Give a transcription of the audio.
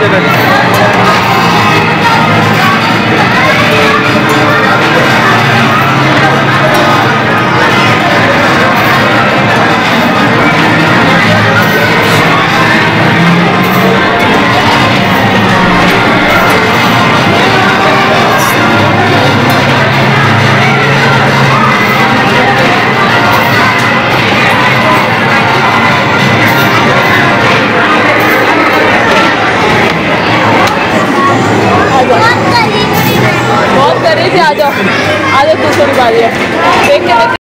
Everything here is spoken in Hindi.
这个 आ जाओ आ जाओ दूसरी बारी है देख के